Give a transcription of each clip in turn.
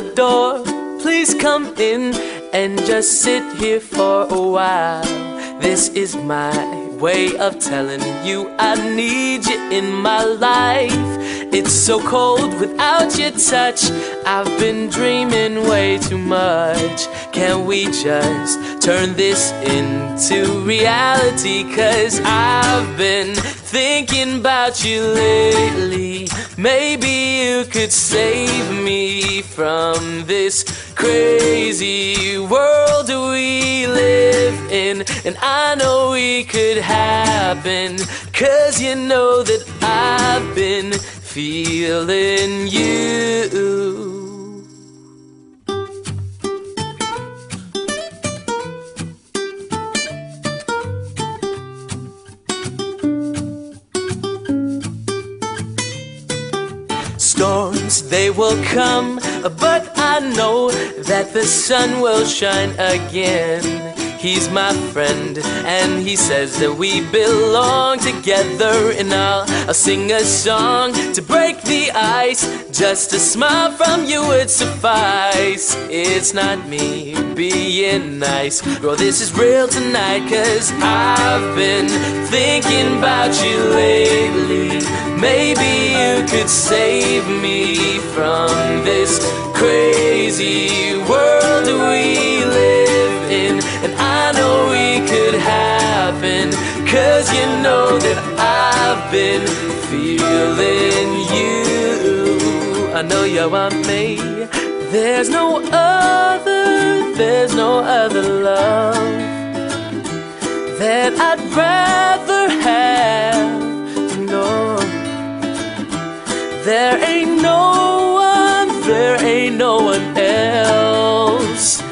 door. Please come in and just sit here for a while. This is my way of telling you I need you in my life. It's so cold without your touch. I've been dreaming way too much. Can we just turn this into reality? Cause I've been thinking about you lately. Maybe you could save me from this crazy world we live And I know we could happen. Cause you know that I've been feeling you. Storms, they will come, but I know that the sun will shine again. He's my friend, and he says that we belong together. And I'll, I'll sing a song to break the ice. Just a smile from you would suffice. It's not me being nice. Girl, this is real tonight, cause I've been thinking about you lately. Maybe you could save me from this crazy cause you know that I've been feeling you. I know you want me. There's no other, there's no other love that I'd rather have. No, there ain't no one, there ain't no one else.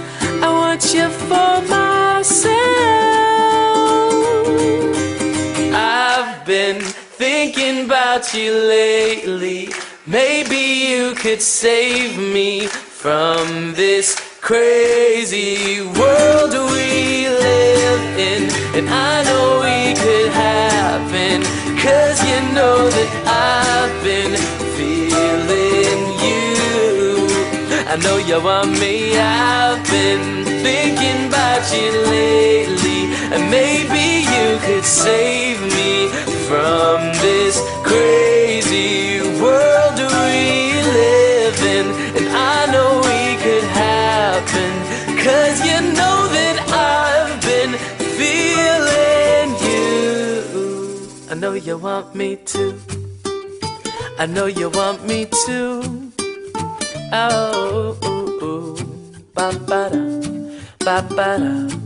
I want you for myself. Thinking about you lately. Maybe you could save me from this crazy world we live in. And I know we could happen. Cause you know that I've been feeling you. I know you want me. I've been thinking about you lately. And maybe you could save me from live in. And I know we could happen. Cause you know that I've been feeling you. I know you want me to. I know you want me to. Oh, ooh, ooh, ba ba da, ba ba da.